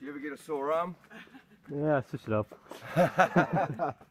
You ever get a sore arm? Yeah, switch it up.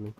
блядь.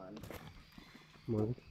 one. Move.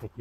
Thank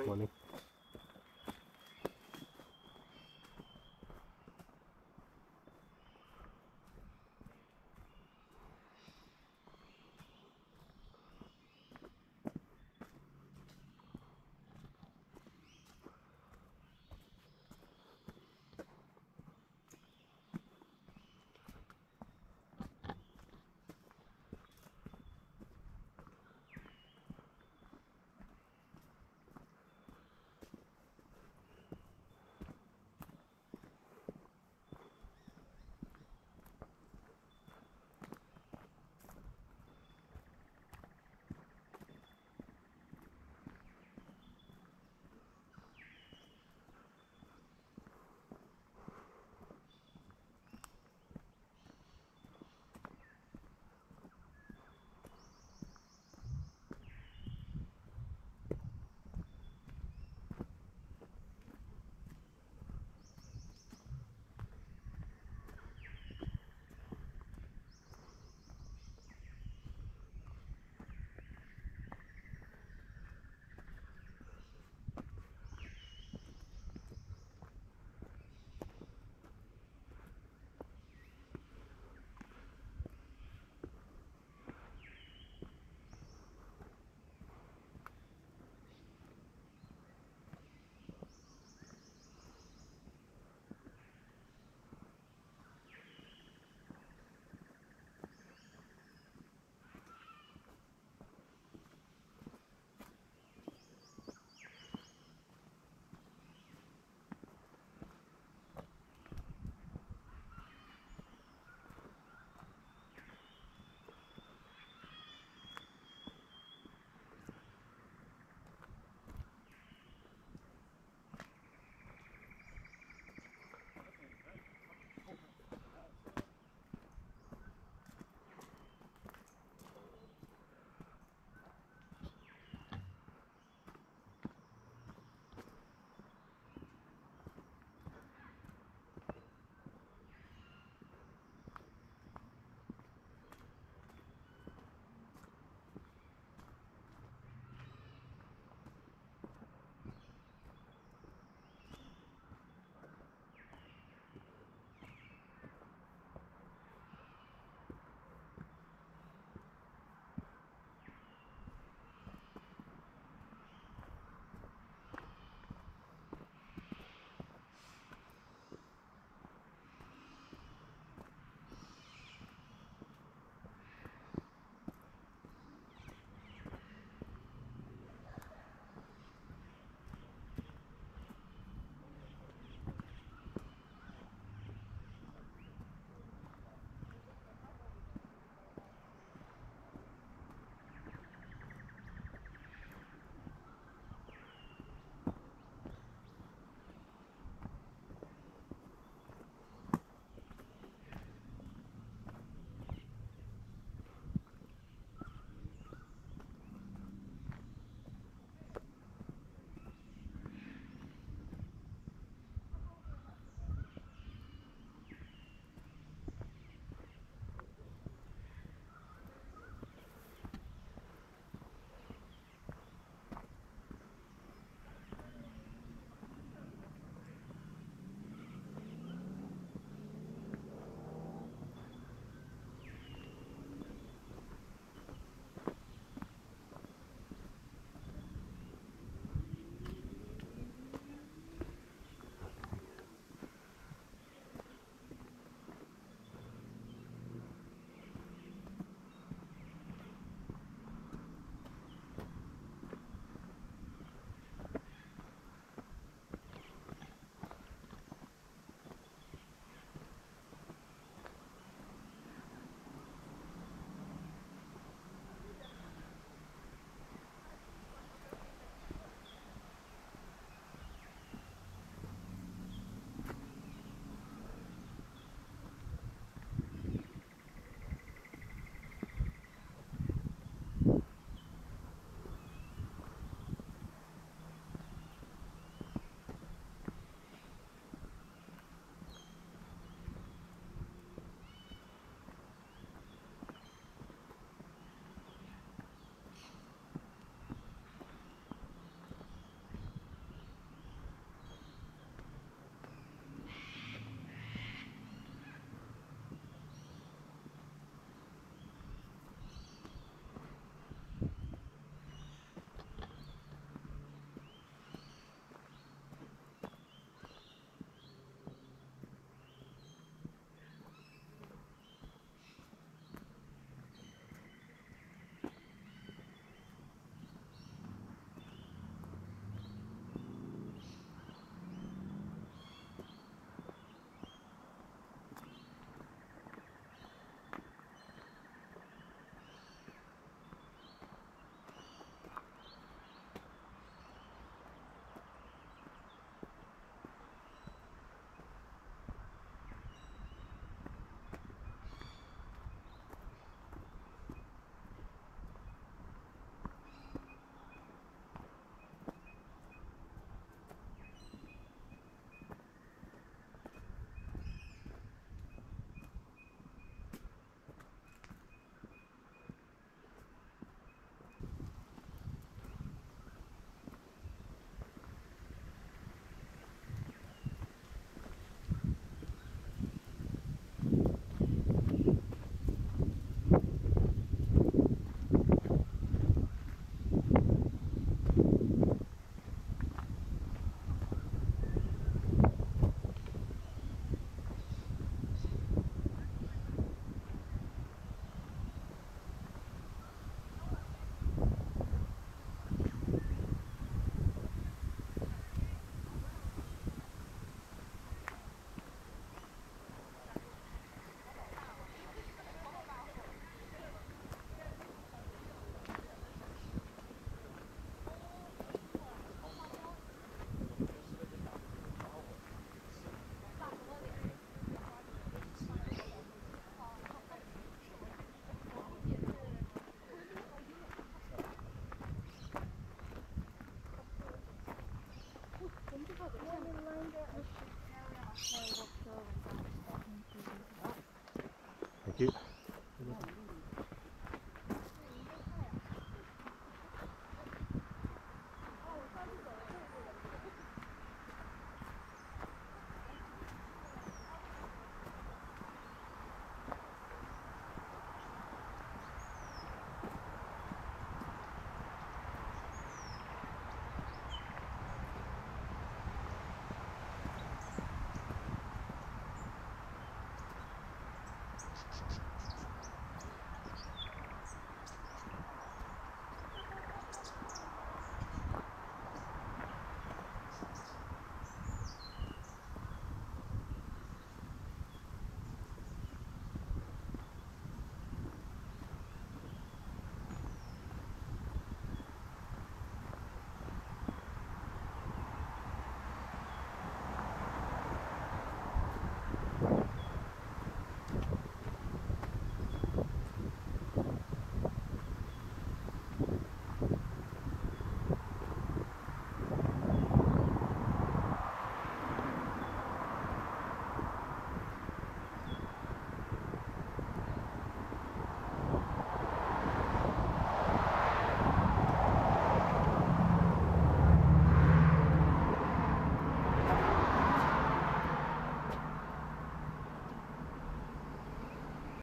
you. Morning.